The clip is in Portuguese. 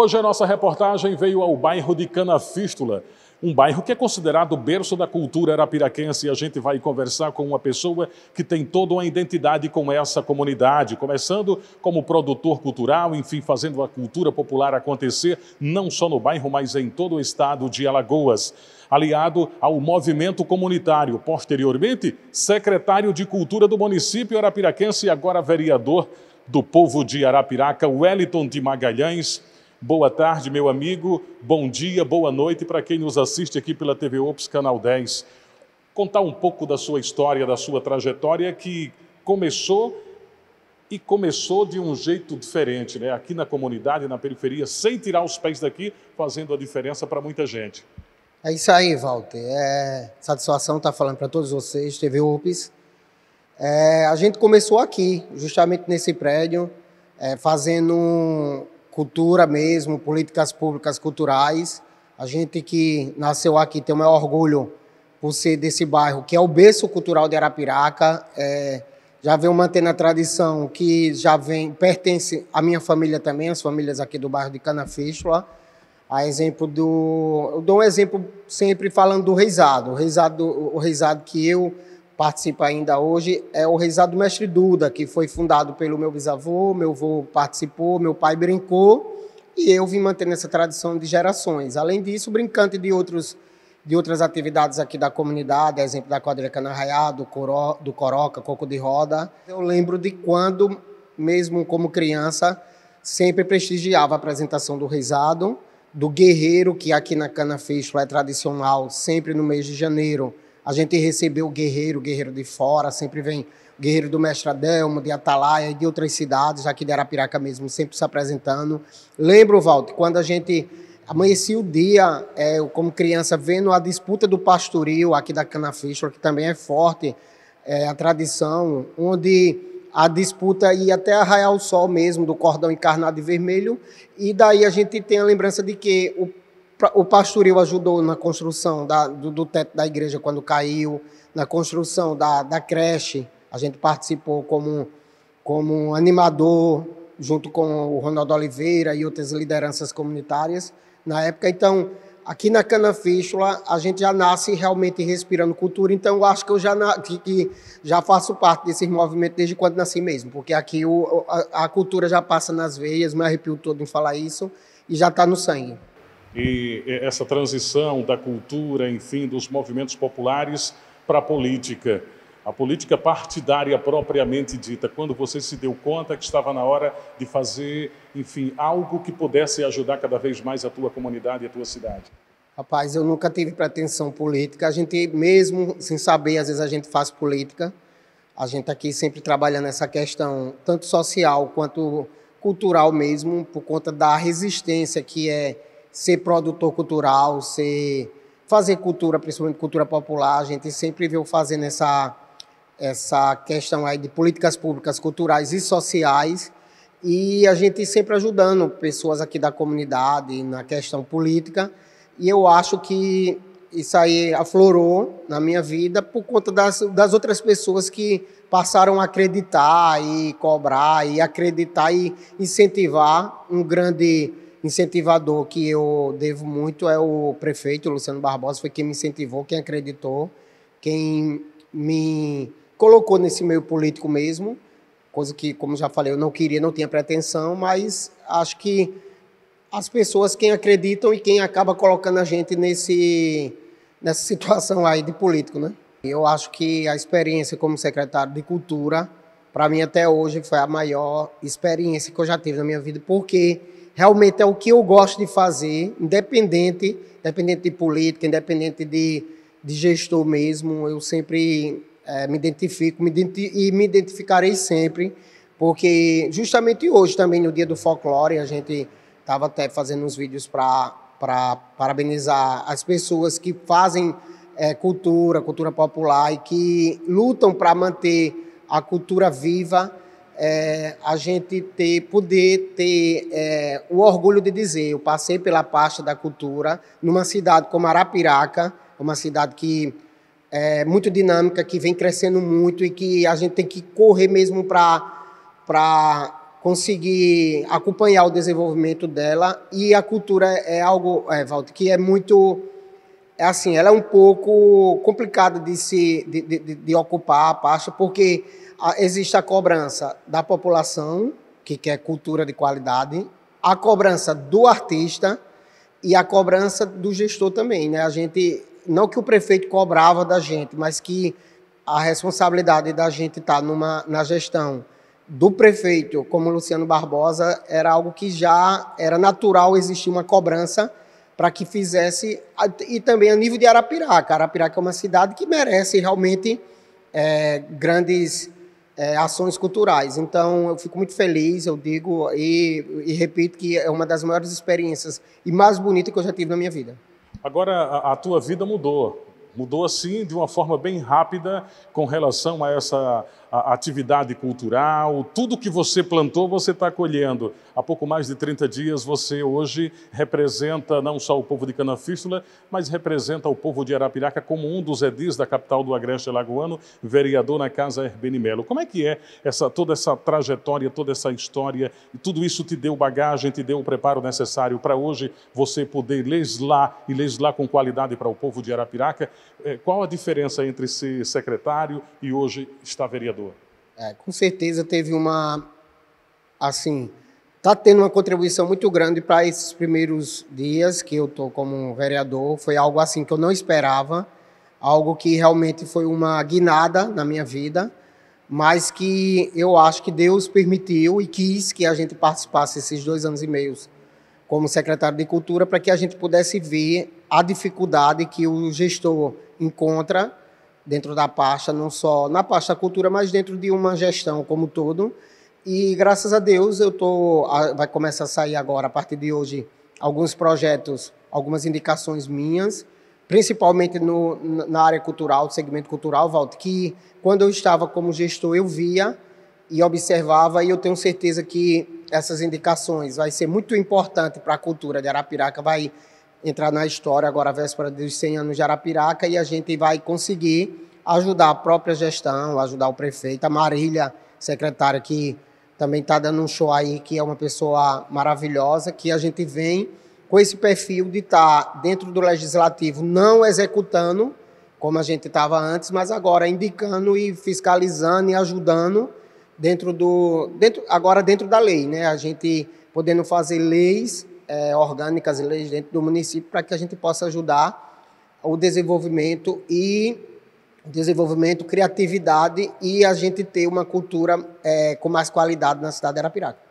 Hoje a nossa reportagem veio ao bairro de Canafístula, um bairro que é considerado berço da cultura arapiraquense e a gente vai conversar com uma pessoa que tem toda uma identidade com essa comunidade, começando como produtor cultural, enfim, fazendo a cultura popular acontecer, não só no bairro, mas em todo o estado de Alagoas. Aliado ao movimento comunitário, posteriormente, secretário de Cultura do município arapiraquense e agora vereador do povo de Arapiraca, Wellington de Magalhães. Boa tarde, meu amigo. Bom dia, boa noite para quem nos assiste aqui pela TV Ops Canal 10. Contar um pouco da sua história, da sua trajetória que começou e começou de um jeito diferente, né? Aqui na comunidade, na periferia, sem tirar os pés daqui, fazendo a diferença para muita gente. É isso aí, Walter. É satisfação estar falando para todos vocês, TV Ops. É, a gente começou aqui, justamente nesse prédio, é, fazendo cultura mesmo, políticas públicas culturais. A gente que nasceu aqui tem o maior orgulho por ser desse bairro, que é o berço cultural de Arapiraca. É, já vem mantendo a tradição que já vem, pertence à minha família também, as famílias aqui do bairro de Canafístula. A exemplo do. Eu dou um exemplo sempre falando do reizado. O reizado, o reizado que eu participa ainda hoje é o Reisado do Mestre Duda, que foi fundado pelo meu bisavô, meu avô participou, meu pai brincou, e eu vim mantendo essa tradição de gerações. Além disso, brincante de outros de outras atividades aqui da comunidade, exemplo da quadrilha Canarraiá, do, Coro, do Coroca, Coco de Roda. Eu lembro de quando, mesmo como criança, sempre prestigiava a apresentação do Reisado, do Guerreiro, que aqui na Cana Fecho é tradicional, sempre no mês de janeiro, a gente recebeu o guerreiro, o guerreiro de fora, sempre vem o guerreiro do Mestre Adelmo, de Atalaia e de outras cidades, aqui de Arapiraca mesmo, sempre se apresentando. Lembro, Walter, quando a gente amanhecia o dia, é, como criança, vendo a disputa do pastoril aqui da Cana que também é forte, é, a tradição, onde a disputa ia até arraiar o sol mesmo, do cordão encarnado e vermelho, e daí a gente tem a lembrança de que o o pastoril ajudou na construção da, do, do, teto da igreja quando caiu, na construção da, da creche. A gente participou como, como animador, junto com o Ronaldo Oliveira e outras lideranças comunitárias na época. Então, aqui na Canafístula, a gente já nasce realmente respirando cultura. Então, eu acho que eu já, que, já faço parte desse movimento desde quando nasci mesmo, porque aqui o, a, a cultura já passa nas veias, me arrepio todo em falar isso, e já está no sangue e essa transição da cultura, enfim, dos movimentos populares para a política, a política partidária propriamente dita, quando você se deu conta que estava na hora de fazer, enfim, algo que pudesse ajudar cada vez mais a tua comunidade e a tua cidade? Rapaz, eu nunca tive pretensão política. A gente, mesmo sem saber, às vezes a gente faz política. A gente aqui sempre trabalha nessa questão, tanto social quanto cultural mesmo, por conta da resistência que é ser produtor cultural, ser fazer cultura, principalmente cultura popular, a gente sempre viu fazendo essa essa questão aí de políticas públicas culturais e sociais e a gente sempre ajudando pessoas aqui da comunidade na questão política e eu acho que isso aí aflorou na minha vida por conta das, das outras pessoas que passaram a acreditar e cobrar e acreditar e incentivar um grande incentivador que eu devo muito é o prefeito Luciano Barbosa, foi quem me incentivou, quem acreditou, quem me colocou nesse meio político mesmo, coisa que, como já falei, eu não queria, não tinha pretensão, mas acho que as pessoas quem acreditam e quem acaba colocando a gente nesse nessa situação aí de político, né? Eu acho que a experiência como secretário de Cultura, para mim até hoje foi a maior experiência que eu já tive na minha vida, porque realmente é o que eu gosto de fazer, independente, independente de política, independente de, de gestor mesmo, eu sempre é, me identifico me identi e me identificarei sempre, porque justamente hoje também, no dia do folclore, a gente estava até fazendo uns vídeos para parabenizar as pessoas que fazem é, cultura, cultura popular e que lutam para manter a cultura viva é, a gente ter, poder ter é, o orgulho de dizer, eu passei pela pasta da cultura numa cidade como Arapiraca, uma cidade que é muito dinâmica, que vem crescendo muito e que a gente tem que correr mesmo para conseguir acompanhar o desenvolvimento dela. E a cultura é algo, é, Walter, que é muito é assim, ela é um pouco complicada de se de, de, de ocupar a pasta porque existe a cobrança da população que quer cultura de qualidade, a cobrança do artista e a cobrança do gestor também, né? A gente não que o prefeito cobrava da gente, mas que a responsabilidade da gente estar tá numa na gestão do prefeito, como Luciano Barbosa, era algo que já era natural existir uma cobrança para que fizesse, e também a nível de Arapiraca. Arapiraca é uma cidade que merece realmente é, grandes é, ações culturais. Então, eu fico muito feliz, eu digo e, e, repito que é uma das maiores experiências e mais bonitas que eu já tive na minha vida. Agora, a, a tua vida mudou. Mudou assim de uma forma bem rápida com relação a essa a atividade cultural, tudo que você plantou, você está colhendo. Há pouco mais de 30 dias, você hoje representa não só o povo de Canafístula, mas representa o povo de Arapiraca como um dos edis da capital do Agreste Lagoano, vereador na Casa Herbeni Melo. Como é que é essa, toda essa trajetória, toda essa história? E tudo isso te deu bagagem, te deu o preparo necessário para hoje você poder legislar e legislar com qualidade para o povo de Arapiraca? É, qual a diferença entre ser secretário e hoje estar vereador? É, com certeza teve uma, assim, está tendo uma contribuição muito grande para esses primeiros dias que eu estou como vereador. Foi algo assim que eu não esperava, algo que realmente foi uma guinada na minha vida, mas que eu acho que Deus permitiu e quis que a gente participasse esses dois anos e meios como secretário de Cultura para que a gente pudesse ver a dificuldade que o gestor encontra dentro da pasta, não só na pasta cultura, mas dentro de uma gestão como todo. E graças a Deus eu tô vai começar a sair agora a partir de hoje alguns projetos, algumas indicações minhas, principalmente no, na área cultural, segmento cultural, Walter, que quando eu estava como gestor eu via e observava e eu tenho certeza que essas indicações vai ser muito importante para a cultura de Arapiraca, vai entrar na história agora, a véspera dos 100 anos de Arapiraca, e a gente vai conseguir ajudar a própria gestão, ajudar o prefeito, a Marília, secretária, que também está dando um show aí, que é uma pessoa maravilhosa, que a gente vem com esse perfil de estar tá dentro do legislativo, não executando, como a gente estava antes, mas agora indicando e fiscalizando e ajudando dentro do dentro agora dentro da lei, né? A gente podendo fazer leis é, orgânicas dentro do município para que a gente possa ajudar o desenvolvimento e desenvolvimento, criatividade e a gente ter uma cultura é, com mais qualidade na cidade de Arapiraca.